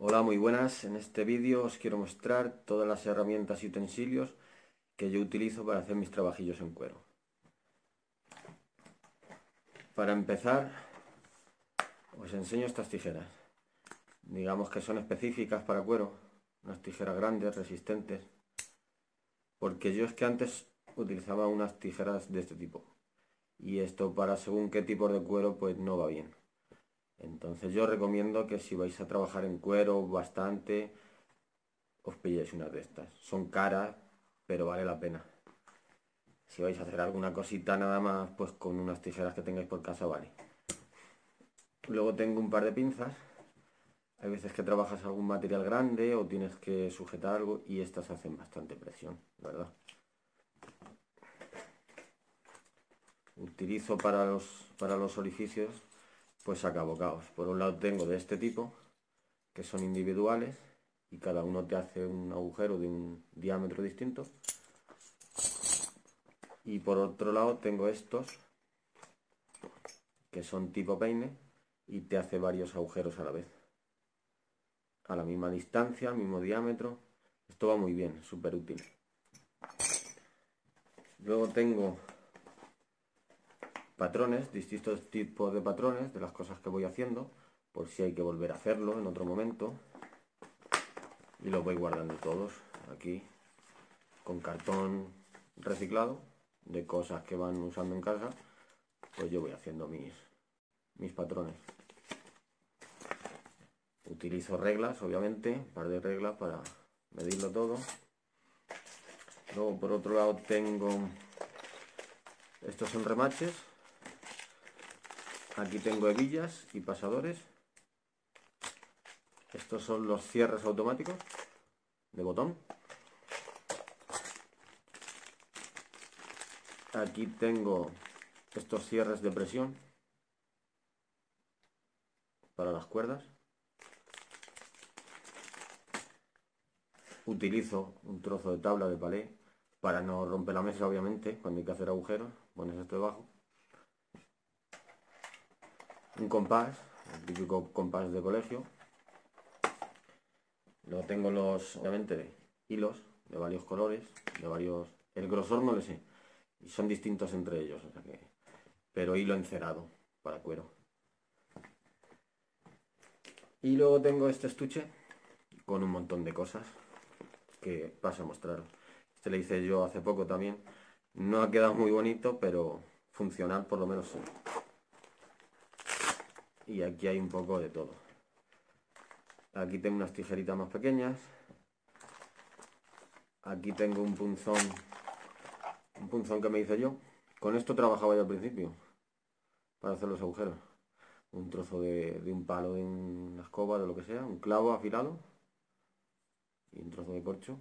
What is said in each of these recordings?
Hola, muy buenas. En este vídeo os quiero mostrar todas las herramientas y utensilios que yo utilizo para hacer mis trabajillos en cuero. Para empezar, os enseño estas tijeras. Digamos que son específicas para cuero, unas tijeras grandes, resistentes, porque yo es que antes utilizaba unas tijeras de este tipo. Y esto para según qué tipo de cuero pues no va bien. Entonces yo recomiendo que si vais a trabajar en cuero bastante, os pilléis una de estas. Son caras, pero vale la pena. Si vais a hacer alguna cosita nada más, pues con unas tijeras que tengáis por casa vale. Luego tengo un par de pinzas. Hay veces que trabajas algún material grande o tienes que sujetar algo y estas hacen bastante presión, ¿verdad? Utilizo para los, para los orificios pues caos. Por un lado tengo de este tipo, que son individuales, y cada uno te hace un agujero de un diámetro distinto. Y por otro lado tengo estos, que son tipo peine, y te hace varios agujeros a la vez. A la misma distancia, mismo diámetro. Esto va muy bien, súper útil. Luego tengo patrones, distintos tipos de patrones de las cosas que voy haciendo, por si hay que volver a hacerlo en otro momento. Y los voy guardando todos aquí con cartón reciclado de cosas que van usando en casa, pues yo voy haciendo mis, mis patrones. Utilizo reglas, obviamente, un par de reglas para medirlo todo. Luego por otro lado tengo, estos son remaches, Aquí tengo hebillas y pasadores. Estos son los cierres automáticos de botón. Aquí tengo estos cierres de presión para las cuerdas. Utilizo un trozo de tabla de palé para no romper la mesa, obviamente, cuando hay que hacer agujeros. Pones esto debajo un compás, el típico compás de colegio. Luego tengo los, obviamente, hilos de varios colores, de varios... El grosor no lo sé, y son distintos entre ellos, o sea que... Pero hilo encerado para cuero. Y luego tengo este estuche con un montón de cosas que paso a mostrar. Este le hice yo hace poco también. No ha quedado muy bonito, pero funcional por lo menos y aquí hay un poco de todo. Aquí tengo unas tijeritas más pequeñas. Aquí tengo un punzón, un punzón que me hice yo. Con esto trabajaba yo al principio, para hacer los agujeros. Un trozo de, un palo de una escoba, de lo que sea, un clavo afilado y un trozo de corcho.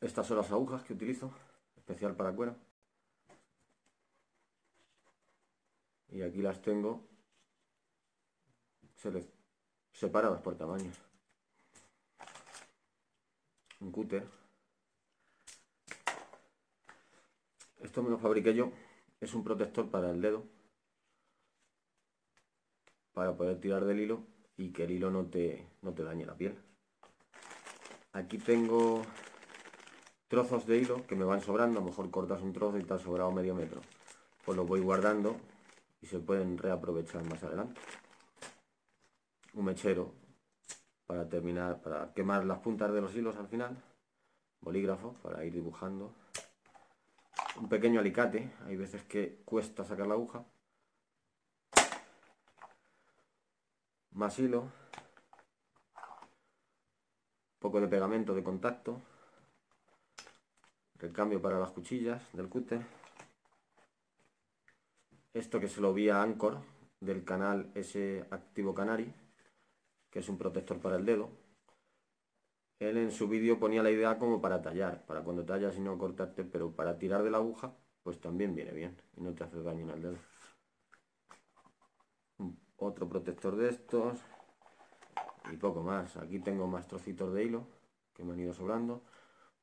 Estas son las agujas que utilizo, especial para cuero. Y aquí las tengo separadas por tamaños un cúter. Esto me lo fabriqué yo es un protector para el dedo para poder tirar del hilo y que el hilo no te, no te dañe la piel. Aquí tengo trozos de hilo que me van sobrando, a lo mejor cortas un trozo y te ha sobrado medio metro. Pues lo voy guardando y se pueden reaprovechar más adelante. Un mechero para terminar, para quemar las puntas de los hilos al final. Bolígrafo para ir dibujando. Un pequeño alicate, hay veces que cuesta sacar la aguja. Más hilo. poco de pegamento de contacto. Recambio para las cuchillas del cúter esto que se lo vi a Anchor del canal ese Activo Canari, que es un protector para el dedo. Él en su vídeo ponía la idea como para tallar, para cuando tallas y no cortarte, pero para tirar de la aguja, pues también viene bien y no te hace daño en el dedo. Otro protector de estos y poco más. Aquí tengo más trocitos de hilo que me han ido sobrando,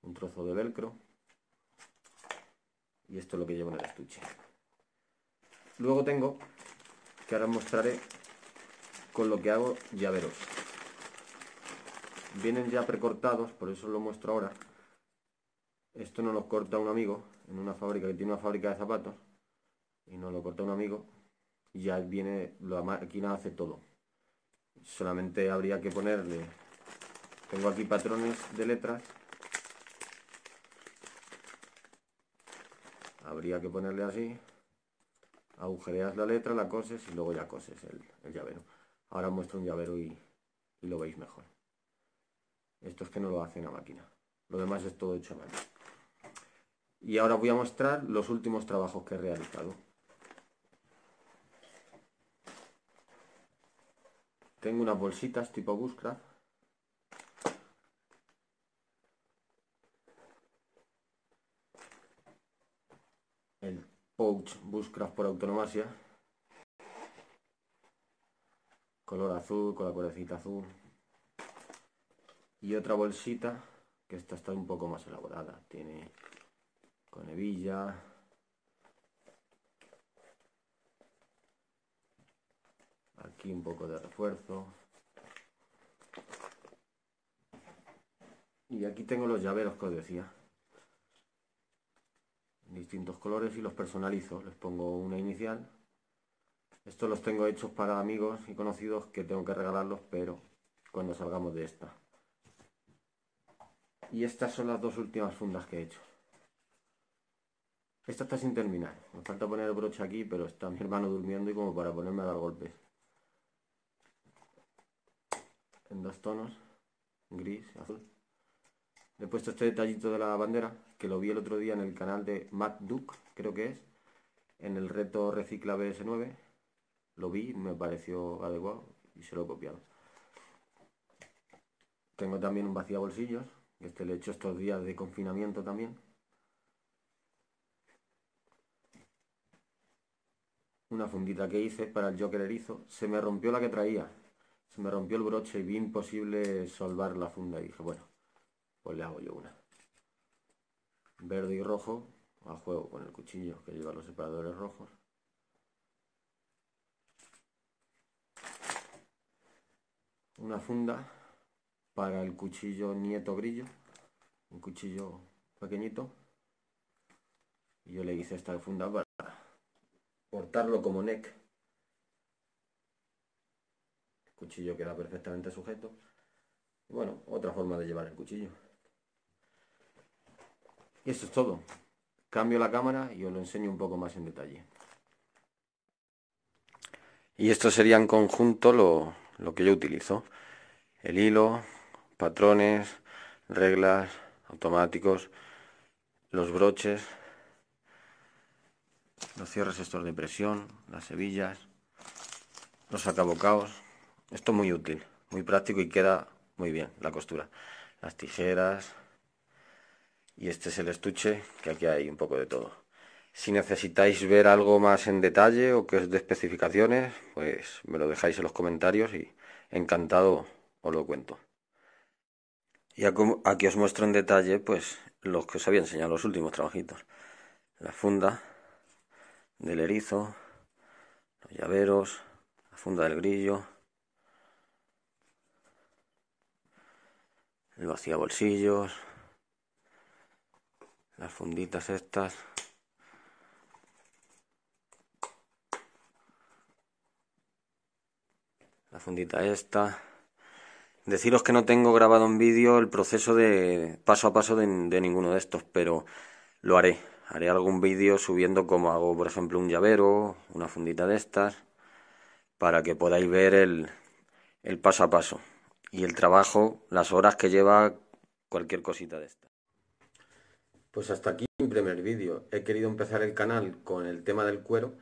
un trozo de velcro y esto es lo que llevo en el estuche. Luego tengo, que ahora os mostraré con lo que hago llaveros. Vienen ya precortados, por eso lo muestro ahora. Esto no lo corta un amigo en una fábrica que tiene una fábrica de zapatos y nos lo corta un amigo ya viene, la máquina hace todo. Solamente habría que ponerle, tengo aquí patrones de letras, habría que ponerle así, agujereas la letra, la coses y luego ya coses el, llavero. Ahora muestro un llavero y, lo veis mejor. Esto es que no lo hace una máquina. Lo demás es todo hecho a mano. Y ahora voy a mostrar los últimos trabajos que he realizado. Tengo unas bolsitas tipo Bushcraft. El Bushcraft por autonomasia. Color azul, con la cuerdecita azul. Y otra bolsita, que esta está un poco más elaborada. Tiene con hebilla, aquí un poco de refuerzo y aquí tengo los llaveros que os decía distintos colores y los personalizo. Les pongo una inicial. Estos los tengo hechos para amigos y conocidos que tengo que regalarlos pero cuando salgamos de esta. Y estas son las dos últimas fundas que he hecho. Esta está sin terminar. Me falta poner el broche aquí pero está mi hermano durmiendo y como para ponerme a dar golpes. En dos tonos, gris, azul. Le he puesto este detallito de la bandera, que lo vi el otro día en el canal de Matt Duke, creo que es, en el reto Recicla BS9. Lo vi, me pareció adecuado y se lo he copiado. Tengo también un vacía bolsillos, este le he hecho estos días de confinamiento también. Una fundita que hice para el Joker erizo. Se me rompió la que traía, se me rompió el broche y vi imposible solvar la funda dije, bueno, pues le hago yo una. Verde y rojo, a juego con el cuchillo que lleva los separadores rojos. Una funda para el cuchillo nieto grillo, un cuchillo pequeñito. Y yo le hice esta funda para portarlo como neck cuchillo queda perfectamente sujeto. bueno, otra forma de llevar el cuchillo. Y eso es todo. Cambio la cámara y os lo enseño un poco más en detalle. Y esto sería en conjunto lo, lo que yo utilizo. El hilo, patrones, reglas, automáticos, los broches, los cierres estos de presión, las hebillas, los acabocaos, esto es muy útil, muy práctico y queda muy bien la costura. Las tijeras y este es el estuche, que aquí hay un poco de todo. Si necesitáis ver algo más en detalle o que os de especificaciones, pues me lo dejáis en los comentarios y encantado os lo cuento. Y aquí os muestro en detalle pues los que os había enseñado los últimos trabajitos. La funda del erizo, los llaveros, la funda del grillo, el vacía bolsillos, las funditas estas. La fundita esta. Deciros que no tengo grabado en vídeo el proceso de paso a paso de, ninguno de estos, pero lo haré. Haré algún vídeo subiendo como hago, por ejemplo, un llavero, una fundita de estas, para que podáis ver el, el paso a paso y el trabajo, las horas que lleva cualquier cosita de esta. Pues hasta aquí mi primer vídeo. He querido empezar el canal con el tema del cuero,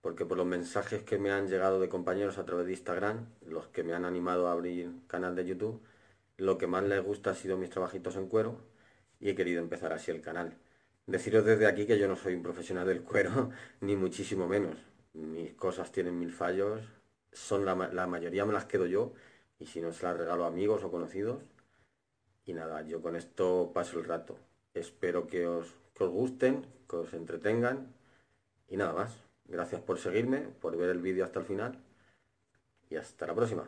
porque por los mensajes que me han llegado de compañeros a través de Instagram, los que me han animado a abrir canal de YouTube, lo que más les gusta ha sido mis trabajitos en cuero y he querido empezar así el canal. Deciros desde aquí que yo no soy un profesional del cuero, ni muchísimo menos. Mis cosas tienen mil fallos, son la, la mayoría me las quedo yo y si no se las regalo a amigos o conocidos. Y nada, yo con esto paso el rato. Espero que os, gusten, que os entretengan y nada más. Gracias por seguirme, por ver el vídeo hasta el final y hasta la próxima.